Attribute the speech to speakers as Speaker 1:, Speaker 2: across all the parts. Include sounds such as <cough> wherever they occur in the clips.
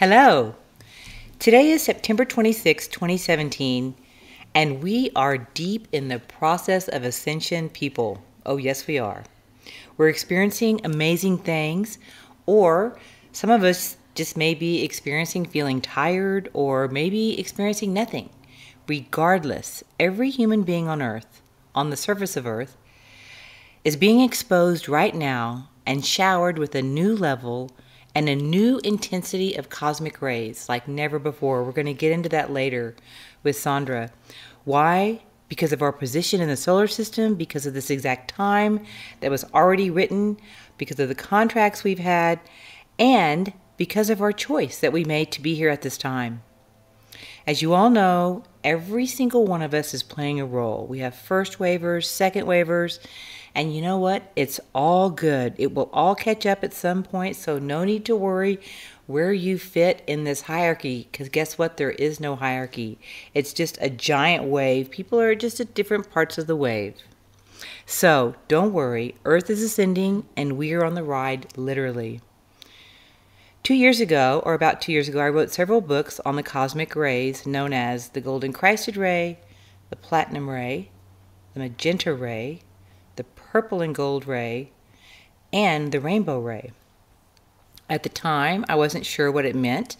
Speaker 1: Hello. Today is September 26, 2017, and we are deep in the process of ascension, people. Oh, yes, we are. We're experiencing amazing things, or some of us just may be experiencing feeling tired, or maybe experiencing nothing. Regardless, every human being on earth, on the surface of earth, is being exposed right now and showered with a new level and a new intensity of cosmic rays like never before. We're going to get into that later with Sandra. Why? Because of our position in the solar system, because of this exact time that was already written, because of the contracts we've had, and because of our choice that we made to be here at this time. As you all know, every single one of us is playing a role. We have first wavers, second wavers, and you know what? It's all good. It will all catch up at some point, so no need to worry where you fit in this hierarchy because guess what? There is no hierarchy. It's just a giant wave. People are just at different parts of the wave. So don't worry, Earth is ascending and we are on the ride literally. Two years ago, or about two years ago, I wrote several books on the cosmic rays known as the golden Christed ray, the platinum ray, the magenta ray, purple and gold ray, and the rainbow ray. At the time, I wasn't sure what it meant,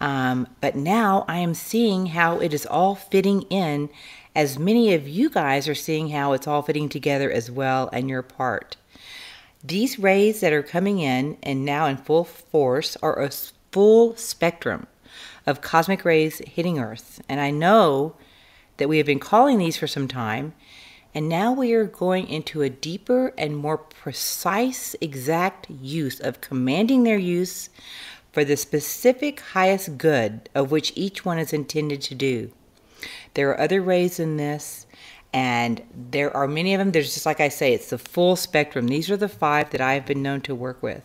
Speaker 1: um, but now I am seeing how it is all fitting in, as many of you guys are seeing how it's all fitting together as well, and your part. These rays that are coming in and now in full force are a full spectrum of cosmic rays hitting Earth. And I know that we have been calling these for some time, and now we are going into a deeper and more precise, exact use of commanding their use for the specific highest good of which each one is intended to do. There are other rays in this, and there are many of them. There's just like I say, it's the full spectrum. These are the five that I've been known to work with.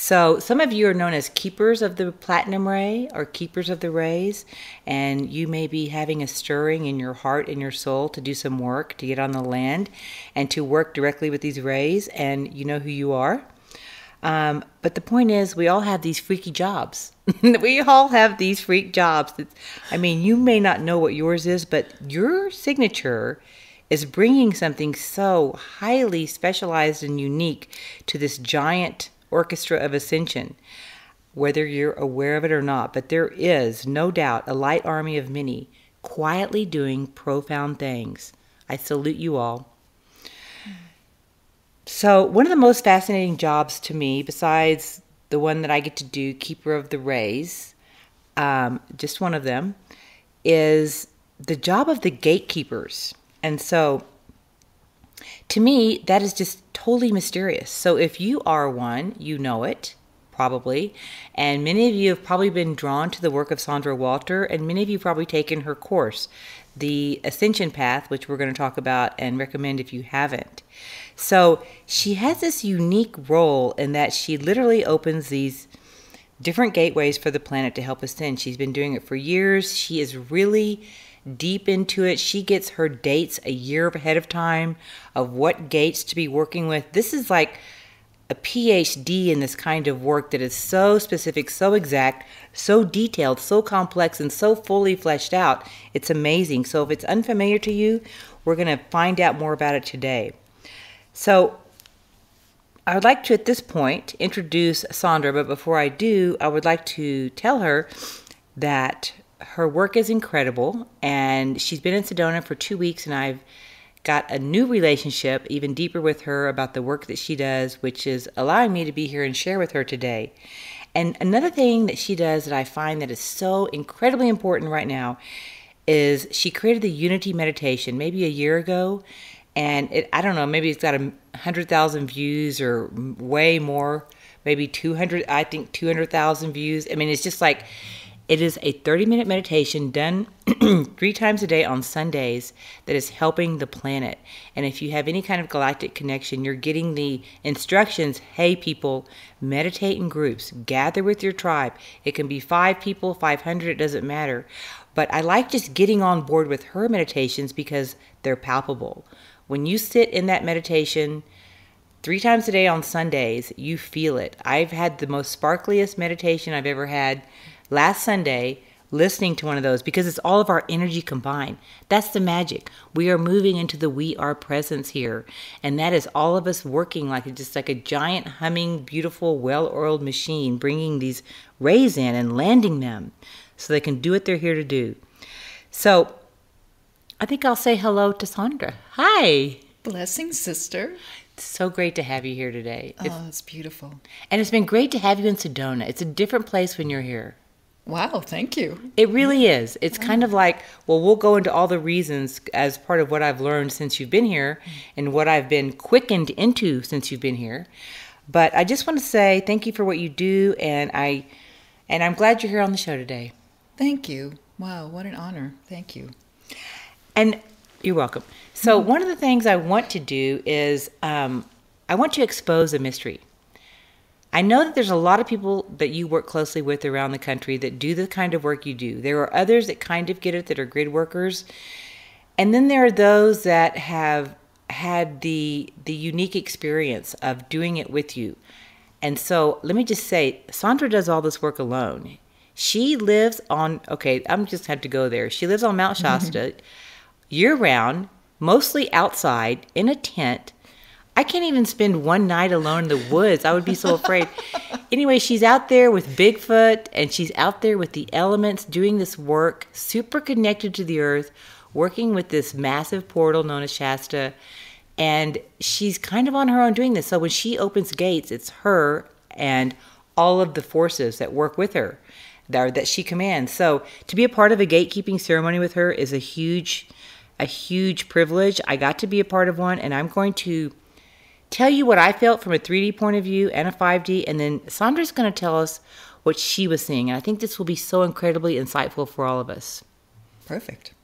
Speaker 1: So, some of you are known as keepers of the platinum ray or keepers of the rays, and you may be having a stirring in your heart and your soul to do some work, to get on the land, and to work directly with these rays, and you know who you are. Um, but the point is, we all have these freaky jobs. <laughs> we all have these freak jobs. I mean, you may not know what yours is, but your signature is bringing something so highly specialized and unique to this giant orchestra of ascension, whether you're aware of it or not. But there is, no doubt, a light army of many quietly doing profound things. I salute you all. So, one of the most fascinating jobs to me, besides the one that I get to do, Keeper of the Rays, um, just one of them, is the job of the gatekeepers. And so, to me, that is just totally mysterious. So, if you are one, you know it probably. And many of you have probably been drawn to the work of Sandra Walter, and many of you probably taken her course, The Ascension Path, which we're going to talk about and recommend if you haven't. So she has this unique role in that she literally opens these different gateways for the planet to help ascend. She's been doing it for years. She is really deep into it. She gets her dates a year ahead of time of what gates to be working with. This is like a PhD in this kind of work that is so specific, so exact, so detailed, so complex, and so fully fleshed out. It's amazing. So if it's unfamiliar to you, we're going to find out more about it today. So I would like to, at this point, introduce Sandra, but before I do, I would like to tell her that her work is incredible, and she's been in Sedona for two weeks, and I've got a new relationship, even deeper with her about the work that she does, which is allowing me to be here and share with her today. And another thing that she does that I find that is so incredibly important right now is she created the Unity meditation maybe a year ago. And it, I don't know, maybe it's got a hundred thousand views or way more, maybe 200, I think 200,000 views. I mean, it's just like, it is a 30 minute meditation done <clears throat> three times a day on Sundays that is helping the planet. And if you have any kind of galactic connection, you're getting the instructions hey, people, meditate in groups, gather with your tribe. It can be five people, 500, it doesn't matter. But I like just getting on board with her meditations because they're palpable. When you sit in that meditation, three times a day on Sundays, you feel it. I've had the most sparkliest meditation I've ever had last Sunday listening to one of those because it's all of our energy combined. That's the magic. We are moving into the we are presence here. And that is all of us working like just like a giant humming, beautiful, well oiled machine, bringing these rays in and landing them so they can do what they're here to do. So I think I'll say hello to Sandra. Hi.
Speaker 2: Blessings, sister.
Speaker 1: It's so great to have you here today.
Speaker 2: Oh, it's, it's beautiful.
Speaker 1: And it's been great to have you in Sedona. It's a different place when you're here.
Speaker 2: Wow, thank you.
Speaker 1: It really is. It's kind of like, well, we'll go into all the reasons as part of what I've learned since you've been here and what I've been quickened into since you've been here. But I just want to say thank you for what you do and I and I'm glad you're here on the show today.
Speaker 2: Thank you. Wow, what an honor. Thank you.
Speaker 1: And you're welcome. So, one of the things I want to do is um, I want to expose a mystery. I know that there's a lot of people that you work closely with around the country that do the kind of work you do. There are others that kind of get it that are grid workers. And then there are those that have had the the unique experience of doing it with you. And so let me just say, Sandra does all this work alone. She lives on okay, I'm just had to go there. She lives on Mount mm-hmm. Shasta year round, mostly outside in a tent I can't even spend one night alone in the woods. I would be so afraid. <laughs> anyway, she's out there with Bigfoot and she's out there with the elements doing this work, super connected to the earth, working with this massive portal known as Shasta. And she's kind of on her own doing this. So when she opens gates, it's her and all of the forces that work with her that, that she commands. So to be a part of a gatekeeping ceremony with her is a huge, a huge privilege. I got to be a part of one, and I'm going to tell you what I felt from a 3D point of view and a 5D, and then Sandra's going to tell us what she was seeing. And I think this will be so incredibly insightful for all of us.
Speaker 2: Perfect.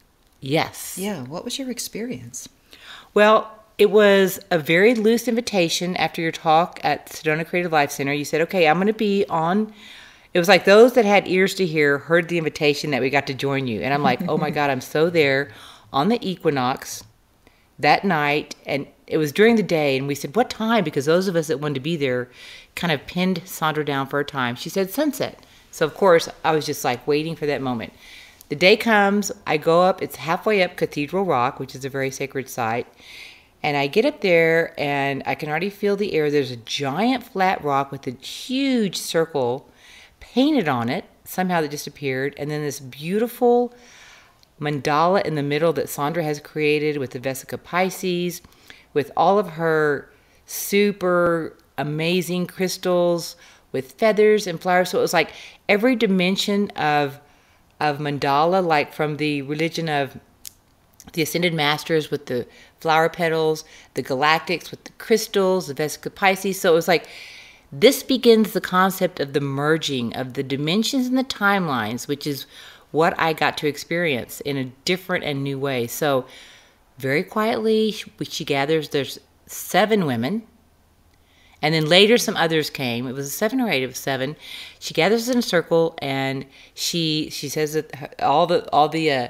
Speaker 1: Yes.
Speaker 2: Yeah. What was your experience?
Speaker 1: Well, it was a very loose invitation after your talk at Sedona Creative Life Center. You said, okay, I'm going to be on. It was like those that had ears to hear heard the invitation that we got to join you. And I'm like, oh my <laughs> God, I'm so there on the equinox that night. And it was during the day, and we said, What time? Because those of us that wanted to be there kind of pinned Sandra down for a time. She said, Sunset. So, of course, I was just like waiting for that moment. The day comes, I go up, it's halfway up Cathedral Rock, which is a very sacred site. And I get up there and I can already feel the air. There's a giant flat rock with a huge circle painted on it, somehow that just appeared. And then this beautiful mandala in the middle that Sandra has created with the Vesica Pisces with all of her super amazing crystals with feathers and flowers. So it was like every dimension of of mandala, like from the religion of the ascended masters with the flower petals, the galactics with the crystals, the Vesica Pisces. So it was like this begins the concept of the merging of the dimensions and the timelines, which is what I got to experience in a different and new way. So very quietly. She gathers there's seven women. And then later some others came. It was seven or eight of seven. She gathers in a circle and she she says that all the all the uh,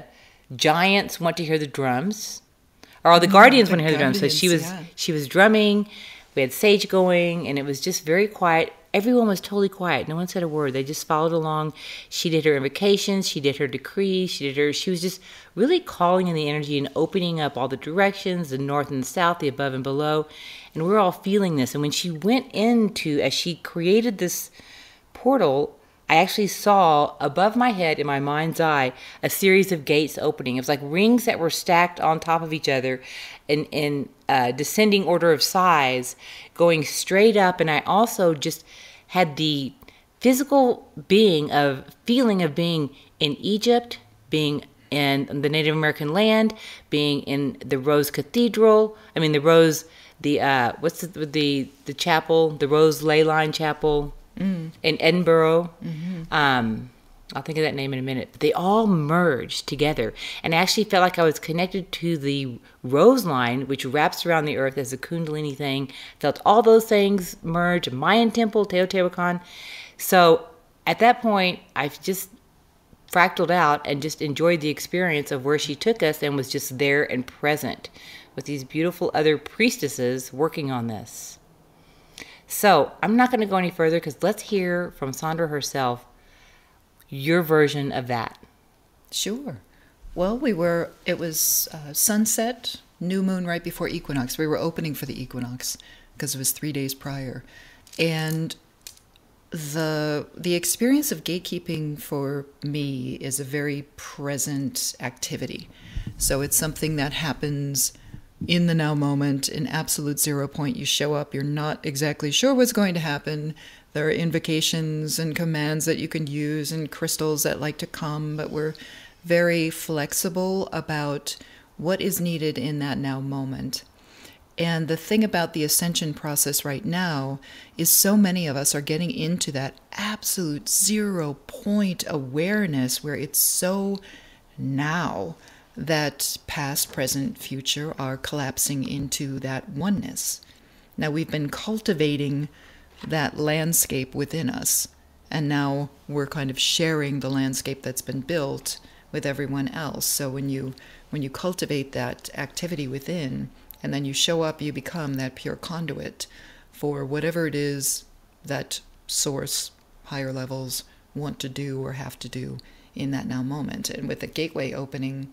Speaker 1: giants want to hear the drums. Or all the mm, guardians the want to hear the drums. So she was yeah. she was drumming. We had sage going and it was just very quiet Everyone was totally quiet. No one said a word. They just followed along. She did her invocations. She did her decrees. She did her. She was just really calling in the energy and opening up all the directions, the north and the south, the above and below. And we we're all feeling this. And when she went into, as she created this portal, I actually saw above my head in my mind's eye a series of gates opening. It was like rings that were stacked on top of each other in, in uh, descending order of size, going straight up. And I also just had the physical being of feeling of being in Egypt, being in the Native American land, being in the Rose Cathedral. I mean, the Rose, the uh, what's the the the chapel, the Rose Ley Line Chapel mm. in Edinburgh. Mm-hmm. Um, I'll think of that name in a minute. But they all merged together, and I actually felt like I was connected to the rose line, which wraps around the earth as a Kundalini thing. Felt all those things merge. Mayan temple, Teotihuacan. So at that point, I just fractaled out and just enjoyed the experience of where she took us and was just there and present with these beautiful other priestesses working on this. So I'm not going to go any further because let's hear from Sandra herself your version of that.
Speaker 2: Sure. Well, we were, it was uh, sunset, new moon right before equinox. We were opening for the equinox because it was three days prior. And the the experience of gatekeeping for me is a very present activity. So it's something that happens in the now moment, in absolute zero point. You show up, you're not exactly sure what's going to happen. There are invocations and commands that you can use and crystals that like to come, but we're very flexible about what is needed in that now moment. And the thing about the ascension process right now is so many of us are getting into that absolute zero point awareness where it's so now that past, present, future are collapsing into that oneness. Now we've been cultivating that landscape within us, and now we're kind of sharing the landscape that's been built with everyone else. So when you when you cultivate that activity within, and then you show up, you become that pure conduit for whatever it is that source, higher levels want to do or have to do in that now moment. And with the gateway opening,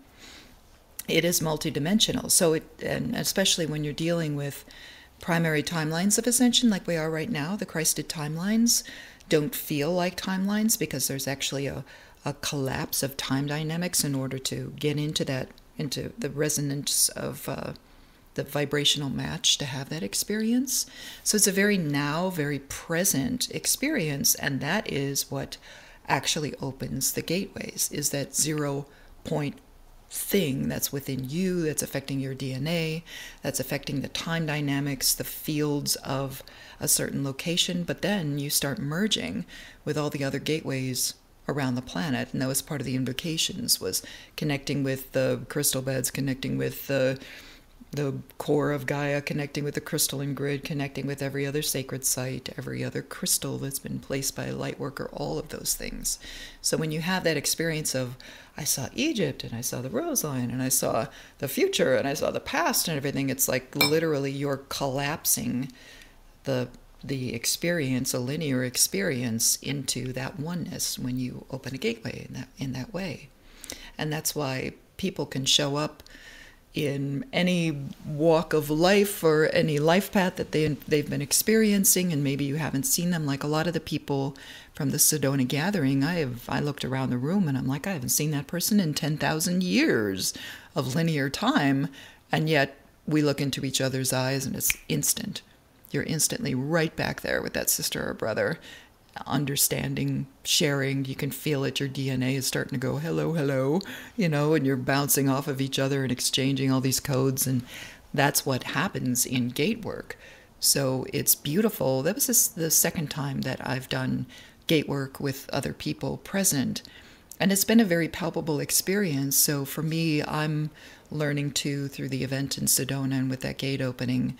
Speaker 2: it is multidimensional. So it, and especially when you're dealing with primary timelines of ascension, like we are right now, the Christed timelines don't feel like timelines because there's actually a, a collapse of time dynamics in order to get into that, into the resonance of. Uh, the vibrational match to have that experience. So it's a very now, very present experience, and that is what actually opens the gateways is that zero point thing that's within you that's affecting your DNA, that's affecting the time dynamics, the fields of a certain location, but then you start merging with all the other gateways around the planet and that was part of the invocations was connecting with the crystal beds connecting with the the core of Gaia, connecting with the crystalline grid, connecting with every other sacred site, every other crystal that's been placed by a light worker, all of those things. So when you have that experience of, I saw Egypt and I saw the rose line and I saw the future and I saw the past and everything, it's like literally you're collapsing the the experience, a linear experience, into that oneness when you open a gateway in that in that way. And that's why people can show up in any walk of life or any life path that they they've been experiencing and maybe you haven't seen them like a lot of the people from the Sedona gathering I have I looked around the room and I'm like I haven't seen that person in 10,000 years of linear time and yet we look into each other's eyes and it's instant you're instantly right back there with that sister or brother understanding, sharing. You can feel it. Your DNA is starting to go, hello, hello, you know, and you're bouncing off of each other and exchanging all these codes. And that's what happens in gate work. So it's beautiful. That was the second time that I've done gate work with other people present. And it's been a very palpable experience. So for me, I'm learning too through the event in Sedona and with that gate opening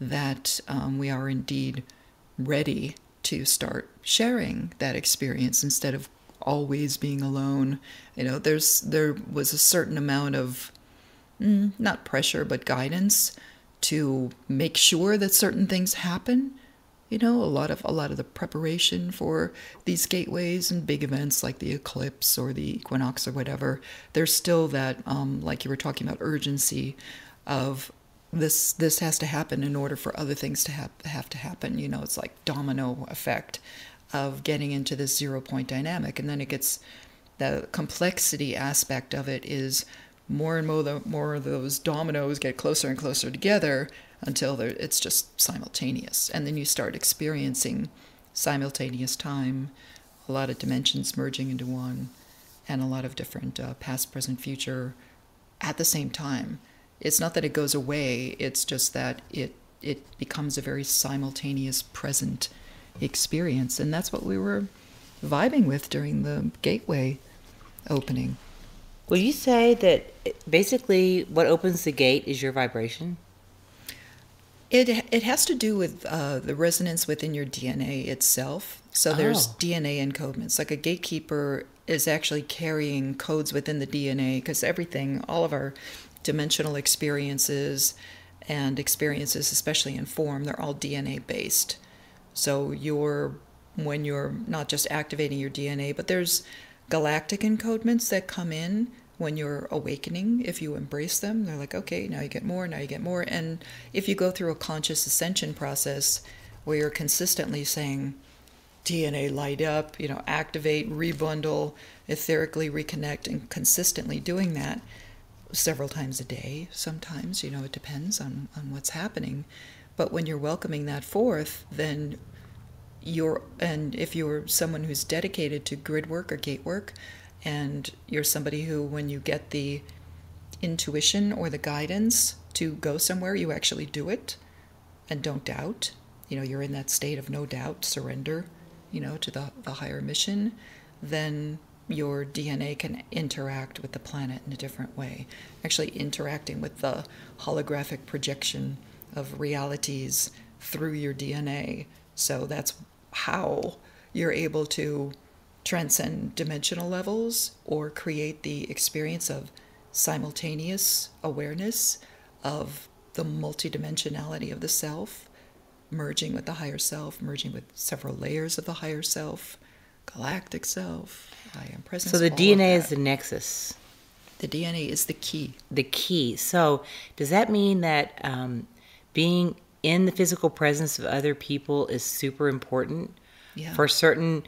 Speaker 2: that um, we are indeed ready to start sharing that experience instead of always being alone. You know, there's there was a certain amount of mm, not pressure but guidance to make sure that certain things happen. You know, a lot of a lot of the preparation for these gateways and big events like the eclipse or the equinox or whatever. There's still that, um, like you were talking about, urgency of this this has to happen in order for other things to have have to happen. You know, it's like domino effect of getting into this zero point dynamic, and then it gets the complexity aspect of it is more and more the more those dominoes get closer and closer together until it's just simultaneous, and then you start experiencing simultaneous time, a lot of dimensions merging into one, and a lot of different uh, past, present, future at the same time it's not that it goes away, it's just that it it becomes a very simultaneous present experience and that's what we were vibing with during the gateway opening.
Speaker 1: Will you say that basically what opens the gate is your vibration?
Speaker 2: It it has to do with uh, the resonance within your DNA itself. So there's oh. DNA encodements. Like a gatekeeper is actually carrying codes within the DNA because everything, all of our dimensional experiences and experiences, especially in form, they're all DNA based. So you're when you're not just activating your DNA, but there's galactic encodements that come in when you're awakening if you embrace them they're like okay now you get more now you get more. And if you go through a conscious ascension process where you're consistently saying dna light up you know activate rebundle etherically reconnect and consistently doing that several times a day sometimes you know it depends on on what's happening. But when you're welcoming that forth then you're and if you're someone who's dedicated to grid work or gate work and you're somebody who when you get the intuition or the guidance to go somewhere you actually do it and don't doubt. You know you're in that state of no doubt surrender you know to the, the higher mission then your dna can interact with the planet in a different way. Actually interacting with the holographic projection of realities through your dna so that's how you're able to transcend dimensional levels or create the experience of simultaneous awareness of the multidimensionality of the self, merging with the higher self, merging with several layers of the higher self, galactic self, I am present.
Speaker 1: So the DNA is the nexus.
Speaker 2: The DNA is the key.
Speaker 1: The key. So does that mean that um, being in the physical presence of other people is super important
Speaker 2: yeah.
Speaker 1: for certain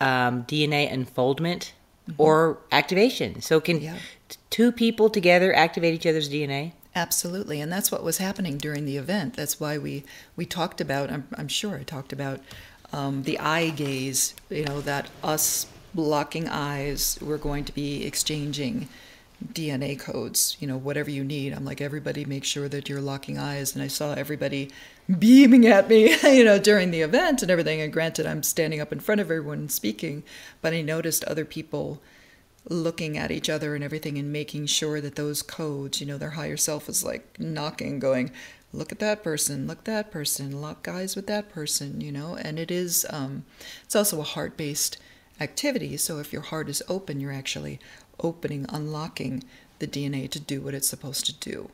Speaker 1: um, DNA unfoldment mm-hmm. or activation. So, can yeah. t- two people together activate each other's DNA?
Speaker 2: Absolutely, and that's what was happening during the event. That's why we we talked about. I'm, I'm sure I talked about um, the eye gaze. You know that us blocking eyes. We're going to be exchanging DNA codes, you know, whatever you need. I'm like, everybody make sure that you're locking eyes. And I saw everybody beaming at me, <laughs> you know, during the event and everything. And granted, I'm standing up in front of everyone speaking, but I noticed other people looking at each other and everything and making sure that those codes, you know, their higher self is like knocking, going, look at that person, look that person, lock eyes with that person, you know. And it is, um, it's also a heart based activity. So if your heart is open, you're actually opening, unlocking the DNA to do what it's supposed to do.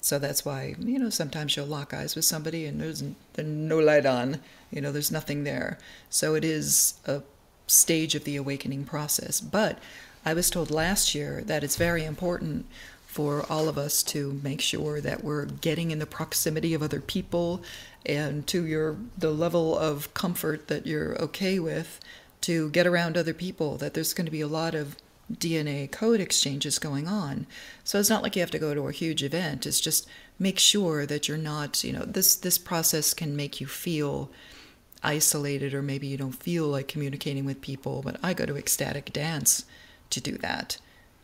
Speaker 2: So that's why, you know, sometimes you'll lock eyes with somebody and there's, there's no light on, you know, there's nothing there. So it is a stage of the awakening process. But I was told last year that it's very important for all of us to make sure that we're getting in the proximity of other people and to your the level of comfort that you're okay with to get around other people that there's going to be a lot of DNA code exchanges going on. So it's not like you have to go to a huge event. It's just make sure that you're not, you know, this this process can make you feel isolated or maybe you don't feel like communicating with people, but I go to ecstatic dance to do that.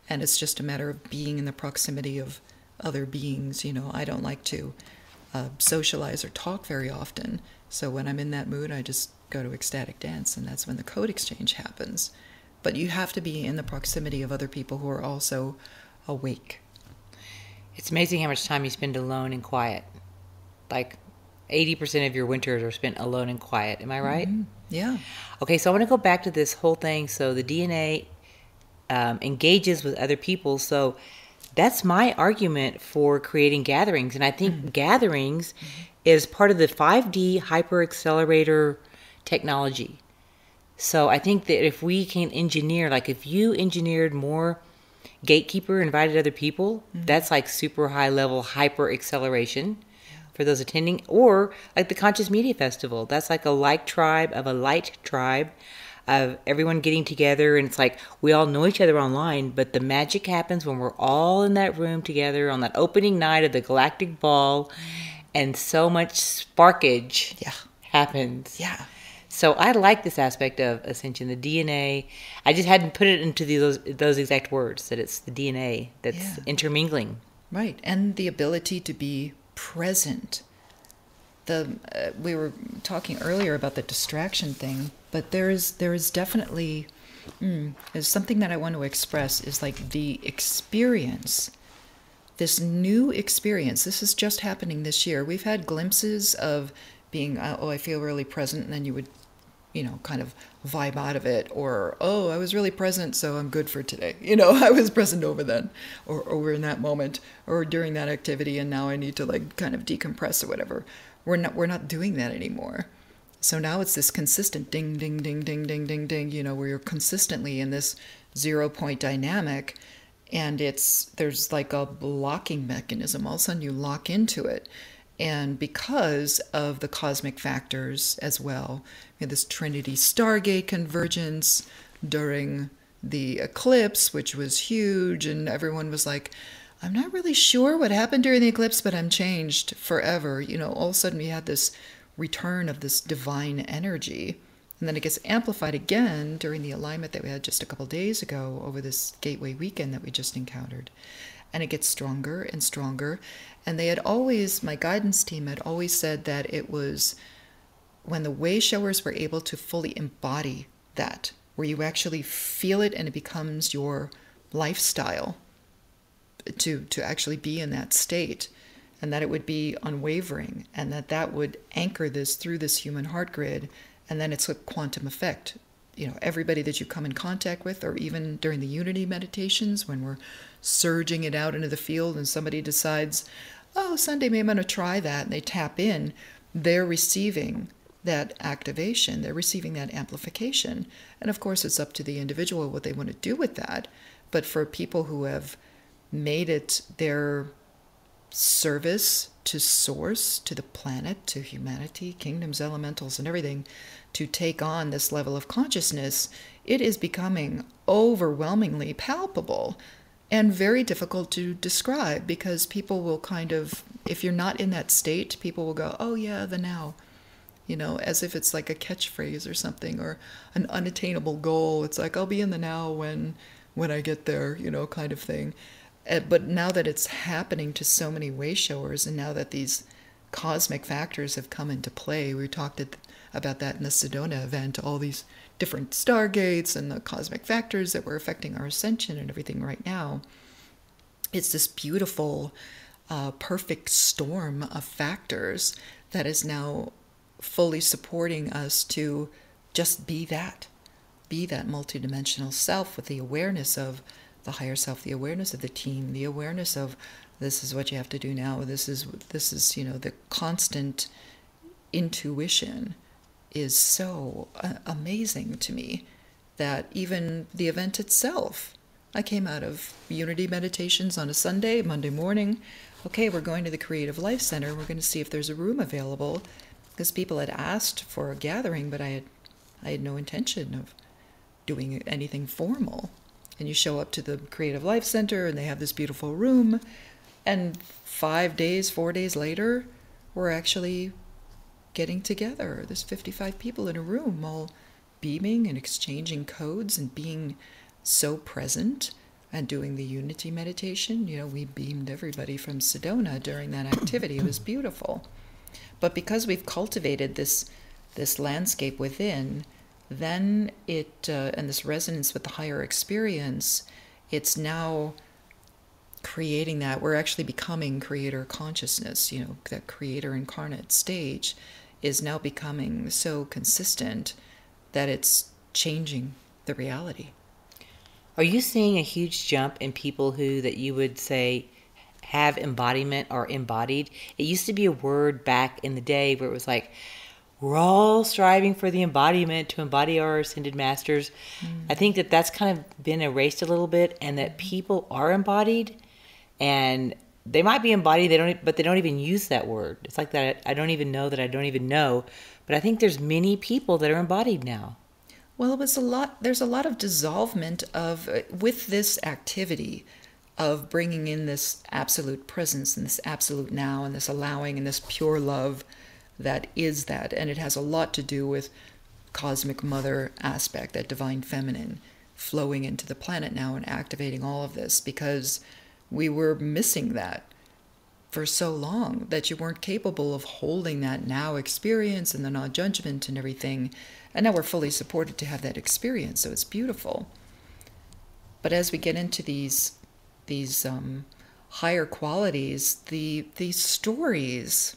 Speaker 2: And it's just a matter of being in the proximity of other beings, you know. I don't like to uh, socialize or talk very often. So when I'm in that mood, I just go to ecstatic dance and that's when the code exchange happens but you have to be in the proximity of other people who are also awake.
Speaker 1: It's amazing how much time you spend alone and quiet. Like 80% of your winters are spent alone and quiet. Am I right? Mm-hmm.
Speaker 2: Yeah.
Speaker 1: Okay, so I want to go back to this whole thing. So the DNA um, engages with other people. So that's my argument for creating gatherings. And I think mm-hmm. gatherings mm-hmm. is part of the 5D hyper accelerator technology. So I think that if we can engineer, like if you engineered more gatekeeper, invited other people, mm-hmm. that's like super high level hyper acceleration yeah. for those attending. Or like the Conscious Media Festival, that's like a like tribe of a light tribe of everyone getting together and it's like we all know each other online but the magic happens when we're all in that room together on that opening night of the galactic ball mm. and so much sparkage
Speaker 2: yeah
Speaker 1: happens
Speaker 2: yeah
Speaker 1: so I like this aspect of ascension, the DNA. I just hadn't put it into the, those those exact words that it's the DNA that's yeah. intermingling.
Speaker 2: Right, and the ability to be present. The uh, we were talking earlier about the distraction thing, but there is there is definitely mm, is something that I want to express is like the experience this new experience. This is just happening this year. We've had glimpses of being, oh, I feel really present, and then you would you know, kind of vibe out of it, or oh, I was really present, so I'm good for today. <laughs> You know, I was present over then, or over in that moment, or during that activity, and now I need to like kind of decompress or whatever. We're not we're not doing that anymore. So now it's this consistent ding, ding, ding, ding, ding, ding, ding, you know, where you're consistently in this zero point dynamic and it's there's like a blocking mechanism. All of a sudden you lock into it. And because of the cosmic factors as well, you know, this Trinity Stargate convergence during the eclipse, which was huge, and everyone was like, I'm not really sure what happened during the eclipse, but I'm changed forever. You know, all of a sudden we had this return of this divine energy. And then it gets amplified again during the alignment that we had just a couple days ago over this gateway weekend that we just encountered. And it gets stronger and stronger. And they had always, my guidance team had always said that it was when the way showers were able to fully embody that, where you actually feel it and it becomes your lifestyle to, to actually be in that state and that it would be unwavering and that that would anchor this through this human heart grid and then it's a quantum effect. You know everybody that you come in contact with or even during the unity meditations when we're surging it out into the field and somebody decides oh sunday maybe i'm going to try that and they tap in they're receiving that activation they're receiving that amplification. And of course it's up to the individual what they want to do with that. But for people who have made it their service to source, to the planet, to humanity, kingdoms, elementals, and everything, to take on this level of consciousness, it is becoming overwhelmingly palpable and very difficult to describe because people will kind of, if you're not in that state, people will go, oh, yeah, the now. You know, as if it's like a catchphrase or something or an unattainable goal. It's like, I'll be in the now when when I get there, you know, kind of thing. Uh, but now that it's happening to so many way showers, and now that these cosmic factors have come into play, we talked about that in the Sedona event, all these different stargates and the cosmic factors that were affecting our ascension and everything right now. It's this beautiful, uh, perfect storm of factors that is now fully supporting us to just be that, be that multidimensional self with the awareness of the higher self, the awareness of the team, the awareness of this is what you have to do now. This is this is you know the constant intuition is so uh, amazing to me that even the event itself. I came out of unity meditations on a Sunday, Monday morning. Okay, we're going to the Creative Life Center. We're going to see if there's a room available because people had asked for a gathering, but I had I had no intention of doing anything formal and you show up to the Creative Life Center and they have this beautiful room. And five days, four days later, we're actually getting together. There's 55 people in a room, all beaming and exchanging codes and being so present and doing the unity meditation. You know, we beamed everybody from Sedona during that activity. it was beautiful. But because we've cultivated this this landscape within, then it uh, and this resonance with the higher experience it's now creating that we're actually becoming creator consciousness you know that creator incarnate stage is now becoming so consistent that it's changing the reality
Speaker 1: are you seeing a huge jump in people who that you would say have embodiment or embodied it used to be a word back in the day where it was like we're all striving for the embodiment to embody our ascended masters. Mm. I think that that's kind of been erased a little bit, and that people are embodied, and they might be embodied. They don't, but they don't even use that word. It's like that. I don't even know that I don't even know. But I think there's many people that are embodied now.
Speaker 2: Well, it was a lot. There's a lot of dissolvement of uh, with this activity of bringing in this absolute presence and this absolute now and this allowing and this pure love that is that. And it has a lot to do with cosmic mother aspect, that divine feminine flowing into the planet now and activating all of this because we were missing that for so long that you weren't capable of holding that now experience and the non judgment and everything. And now we're fully supported to have that experience, so it's beautiful. But as we get into these these um, higher qualities, the these stories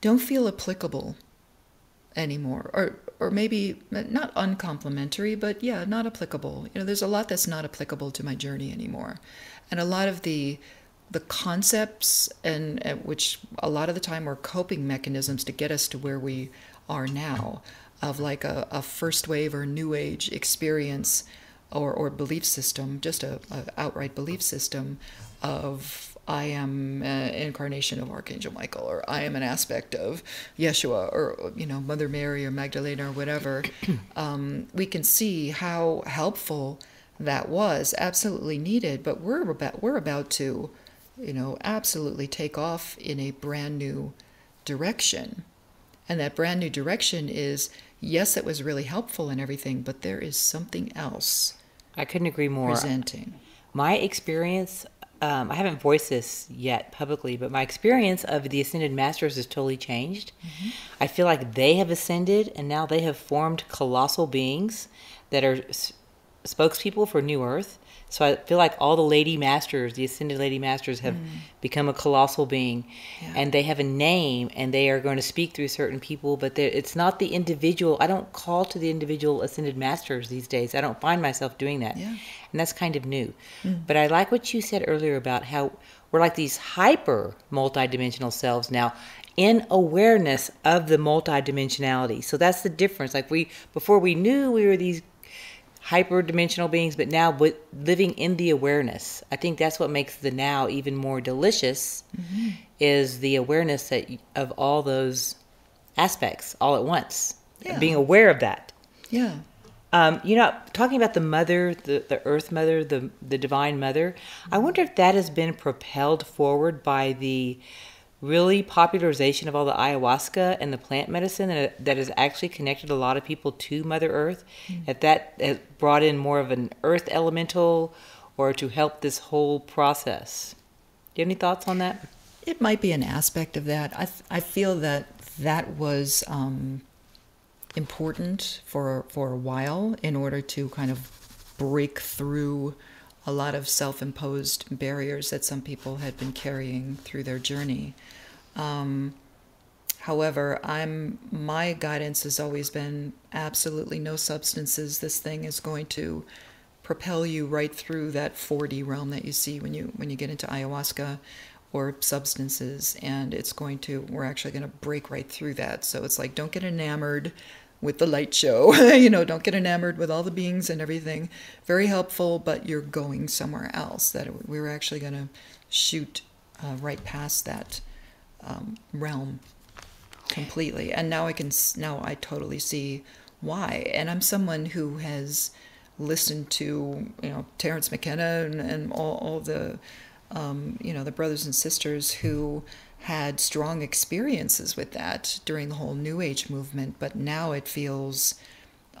Speaker 2: don't feel applicable anymore or or maybe not uncomplimentary but yeah not applicable. You know there's a lot that's not applicable to my journey anymore. And a lot of the the concepts and, which a lot of the time were coping mechanisms to get us to where we are now of like a, a first wave or new age experience or, or belief system, just a, a outright belief system of I am an incarnation of Archangel Michael, or I am an aspect of Yeshua, or you know Mother Mary, or Magdalena, or whatever. <clears throat> um, we can see how helpful that was, absolutely needed. But we're about we're about to, you know, absolutely take off in a brand new direction, and that brand new direction is yes, it was really helpful and everything, but there is something else.
Speaker 1: I couldn't agree more.
Speaker 2: Presenting
Speaker 1: my experience um, I haven't voiced this yet publicly, but my experience of the Ascended Masters has totally changed. Mm-hmm. I feel like they have ascended and now they have formed colossal beings that are s- spokespeople for New Earth. So I feel like all the lady masters, the ascended lady masters, have mm. become a colossal being, yeah. and they have a name, and they are going to speak through certain people. But it's not the individual. I don't call to the individual ascended masters these days. I don't find myself doing that,
Speaker 2: yeah.
Speaker 1: and that's kind of new. Mm. But I like what you said earlier about how we're like these hyper multidimensional selves now in awareness of the multidimensionality. So that's the difference. Like we before we knew we were these hyperdimensional beings, but now with living in the awareness. I think that's what makes the now even more delicious. Mm-hmm. Is the awareness that of all those aspects all at once, yeah. being aware of that.
Speaker 2: Yeah.
Speaker 1: Um, you know, talking about the mother, the, the earth mother, the the divine mother, mm-hmm. I wonder if that has been propelled forward by the really popularization of all the ayahuasca and the plant medicine that, that has actually connected a lot of people to Mother Earth, mm. if that has brought in more of an earth elemental or to help this whole process. Do you have any thoughts on that?
Speaker 2: It might be an aspect of that. I, I feel that that was um, important for, for a while in order to kind of break through a lot of self imposed barriers that some people had been carrying through their journey. Um, however, I'm my guidance has always been absolutely no substances. This thing is going to propel you right through that 4D realm that you see when you when you get into ayahuasca or substances and it's going to we're actually going to break right through that so it's like don't get enamored with the light show. <laughs> you know, don't get enamored with all the beings and everything. Very helpful, but you're going somewhere else. That we were actually going to shoot uh, right past that um, realm completely. And now I can now I totally see why. And I'm someone who has listened to you know Terence McKenna and, and all, all the um, you know the brothers and sisters who had strong experiences with that during the whole New Age movement, but now it feels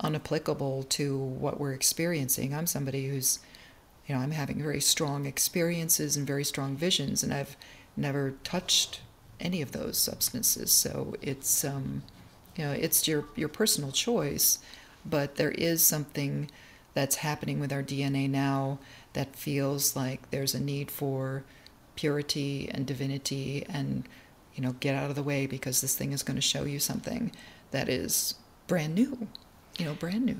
Speaker 2: unapplicable to what we're experiencing. I'm somebody who's, you know, I'm having very strong experiences and very strong visions, and I've never touched any of those substances. So it's, um, you know, it's your your personal choice, but there is something that's happening with our DNA now that feels like there's a need for purity and divinity and you know get out of the way because this thing is going to show you something that is brand new you know brand new.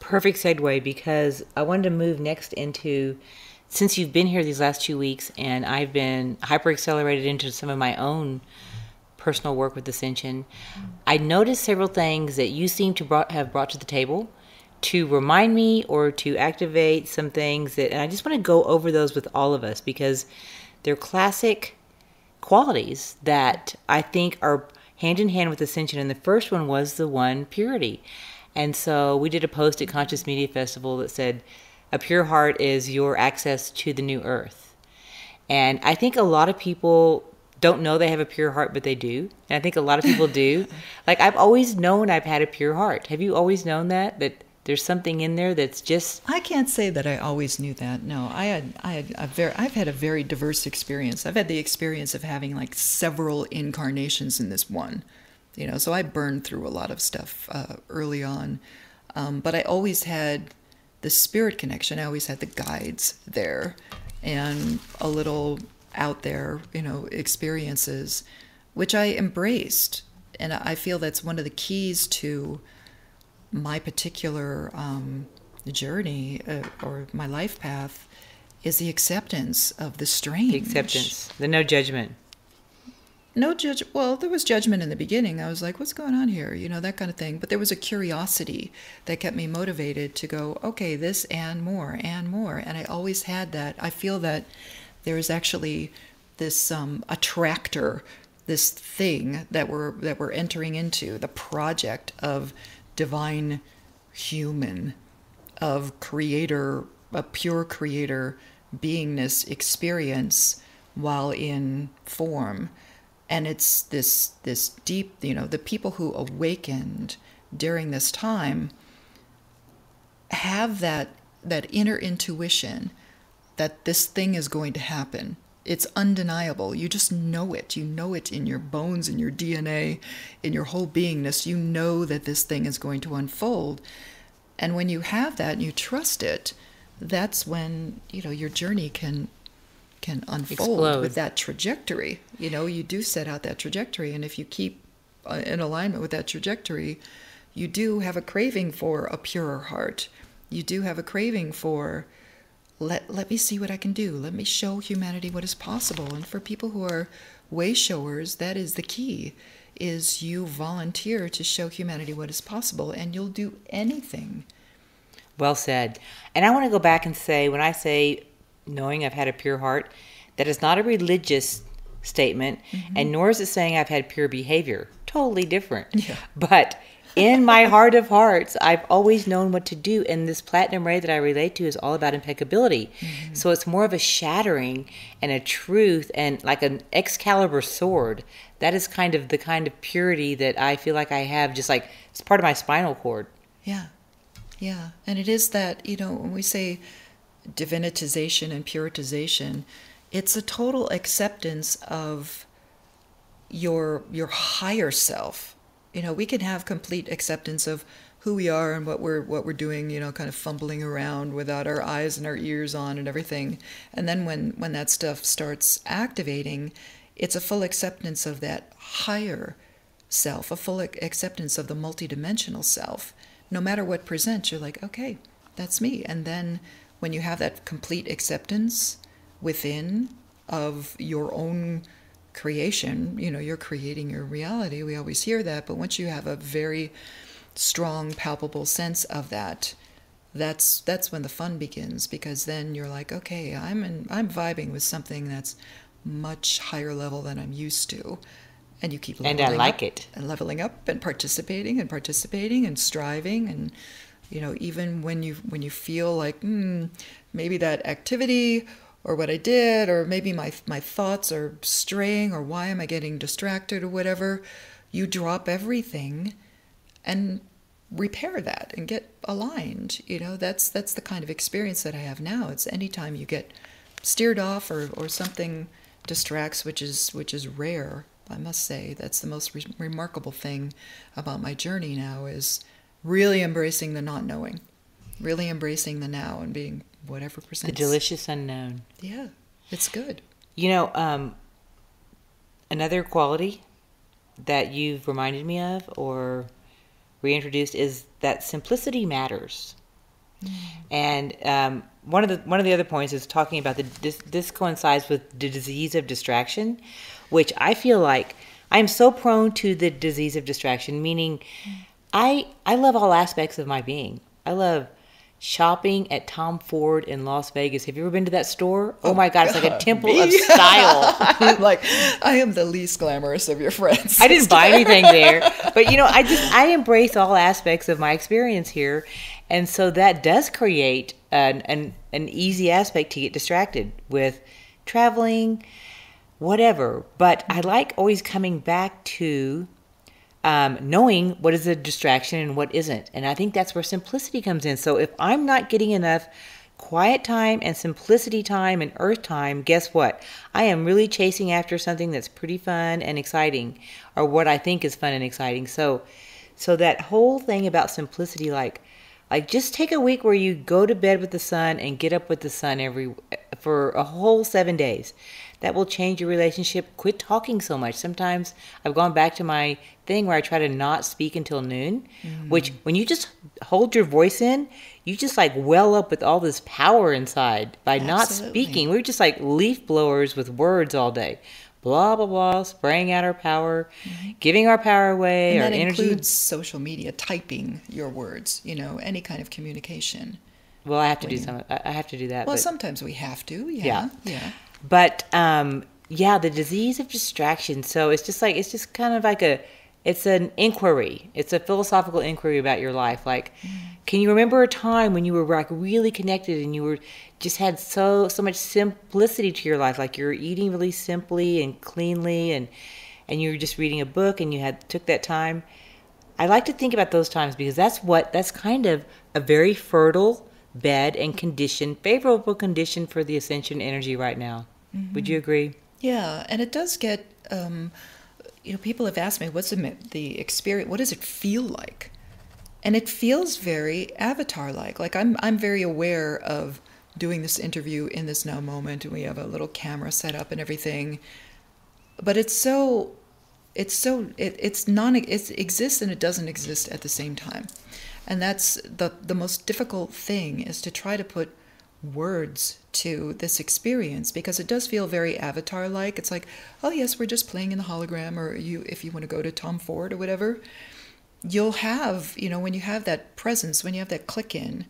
Speaker 1: Perfect segue because i wanted to move next into since you've been here these last two weeks and i've been hyper accelerated into some of my own personal work with ascension i noticed several things that you seem to brought, have brought to the table to remind me or to activate some things that and i just want to go over those with all of us because they're classic qualities that I think are hand in hand with ascension. And the first one was the one purity. And so we did a post at Conscious Media Festival that said, A pure heart is your access to the new earth. And I think a lot of people don't know they have a pure heart, but they do. And I think a lot of people do. <laughs> like I've always known I've had a pure heart. Have you always known that? That there's something in there that's just
Speaker 2: I can't say that I always knew that. No, I had I had a very I've had a very diverse experience. I've had the experience of having like several incarnations in this one. You know, so I burned through a lot of stuff uh, early on, um, but I always had the spirit connection. I always had the guides there, and a little out there, you know, experiences, which I embraced, and I feel that's one of the keys to my particular um, journey uh, or my life path is the acceptance of the strange.
Speaker 1: The acceptance, the no judgment.
Speaker 2: no judge well there was judgment in the beginning. I was like what's going on here? You know that kind of thing. But there was a curiosity that kept me motivated to go okay this and more and more. And i always had that. I feel that there is actually this um, attractor this thing that we're that we're entering into the project of divine human of creator a pure creator beingness experience while in form. And it's this this deep you know the people who awakened during this time have that that inner intuition that this thing is going to happen it's undeniable you just know it you know it in your bones in your dna in your whole beingness you know that this thing is going to unfold and when you have that and you trust it that's when you know your journey can can unfold Explode. with that trajectory. You know, you do set out that trajectory, and if you keep uh, in alignment with that trajectory, you do have a craving for a purer heart. You do have a craving for let let me see what I can do. Let me show humanity what is possible. And for people who are way showers, that is the key is you volunteer to show humanity what is possible and you'll do anything.
Speaker 1: Well said. And I want to go back and say when I say knowing I've had a pure heart. That is not a religious statement, mm-hmm. and nor is it saying I've had pure behavior. Totally different. Yeah. But in my heart of hearts, I've always known what to do. And this platinum ray that I relate to is all about impeccability. Mm-hmm. So it's more of a shattering and a truth and like an Excalibur sword. That is kind of the kind of purity that I feel like I have, just like it's part of my spinal cord.
Speaker 2: Yeah. Yeah. And it is that, you know, when we say divinitization and puritization, it's a total acceptance of your your higher self. You know, we can have complete acceptance of who we are and what we're what we're doing, you know, kind of fumbling around without our eyes and our ears on and everything. And then when when that stuff starts activating, it's a full acceptance of that higher self, a full acceptance of the multidimensional self. No matter what presents, you're like, okay, that's me. And then when you have that complete acceptance within of your own creation, you know, you're creating your reality. We always hear that, but once you have a very strong, palpable sense of that, that's that's when the fun begins because then you're like, okay, I'm in, I'm vibing with something that's much higher level than I'm used to. And you keep
Speaker 1: and I like it
Speaker 2: and leveling up and participating and participating and striving and you know even when you when you feel like hmm, maybe that activity or what I did or maybe my my thoughts are straying or why am I getting distracted or whatever you drop everything and repair that and get aligned you know? That's that's the kind of experience that I have now. It's anytime you get steered off or or something distracts which is which is rare I must say. That's the most re- remarkable thing about my journey now is really embracing the not knowing, really embracing the now and being whatever percent.
Speaker 1: The delicious unknown.
Speaker 2: Yeah, it's good.
Speaker 1: You know, um, another quality that you've reminded me of or reintroduced is that simplicity matters. Mm. And um, one of the one of the other points is talking about the this, this coincides with the disease of distraction, which I feel like I'm so prone to the disease of distraction, meaning I I love all aspects of my being. I love shopping at Tom Ford in Las Vegas. Have you ever been to that store? Oh, oh my God, it's like a temple me? <laughs> of style.
Speaker 2: I'm <laughs> like, I am the least glamorous of your friends.
Speaker 1: I didn't buy anything there, but you know, I just I embrace all aspects of my experience here, and so that does create an an, an easy aspect to get distracted with traveling, whatever. But I like always coming back to um, knowing what is a distraction and what isn't. And I think that's where simplicity comes in. So if I'm not getting enough quiet time and simplicity time and earth time, guess what? I am really chasing after something that's pretty fun and exciting, or what I think is fun and exciting. So, so that whole thing about simplicity, like, like just take a week where you go to bed with the sun and get up with the sun every for a whole seven days that will change your relationship. Quit talking so much. Sometimes I've gone back to my thing where I try to not speak until noon, mm. which when you just hold your voice in, you just like well up with all this power inside by Absolutely. not speaking. We're just like leaf blowers with words all day. blah blah blah, spraying out our power, giving our power away,
Speaker 2: and
Speaker 1: our
Speaker 2: that
Speaker 1: energy.
Speaker 2: includes social media, typing your words, you know, any kind of communication.
Speaker 1: well, I have to do some. I I have to do that.
Speaker 2: Well,
Speaker 1: but,
Speaker 2: sometimes we have to.
Speaker 1: Yeah.
Speaker 2: Yeah. Yeah.
Speaker 1: But um, yeah, the disease of distraction. So it's just like it's just kind of like a. It's an inquiry. It's a philosophical inquiry about your life. Like, can you remember a time when you were like really connected and you were just had so so much simplicity to your life? Like you're eating really simply and cleanly, and and you were just reading a book and you had took that time. I like to think about those times because that's what that's kind of a very fertile bed and condition, favorable condition for the ascension energy right now. Would you agree?
Speaker 2: Yeah, and it does get. Um, you know, people have asked me, "What's the the experience? What does it feel like?" And it feels very avatar-like. Like I'm, I'm very aware of doing this interview in this now moment, and we have a little camera set up and everything. But it's so, it's so, it, it's non, it exists and it doesn't exist at the same time, and that's the the most difficult thing is to try to put words to this experience because it does feel very avatar like it's like oh yes we're just playing in the hologram or you if you want to go to tom ford or whatever. You'll have you know when you have that presence when you have that click in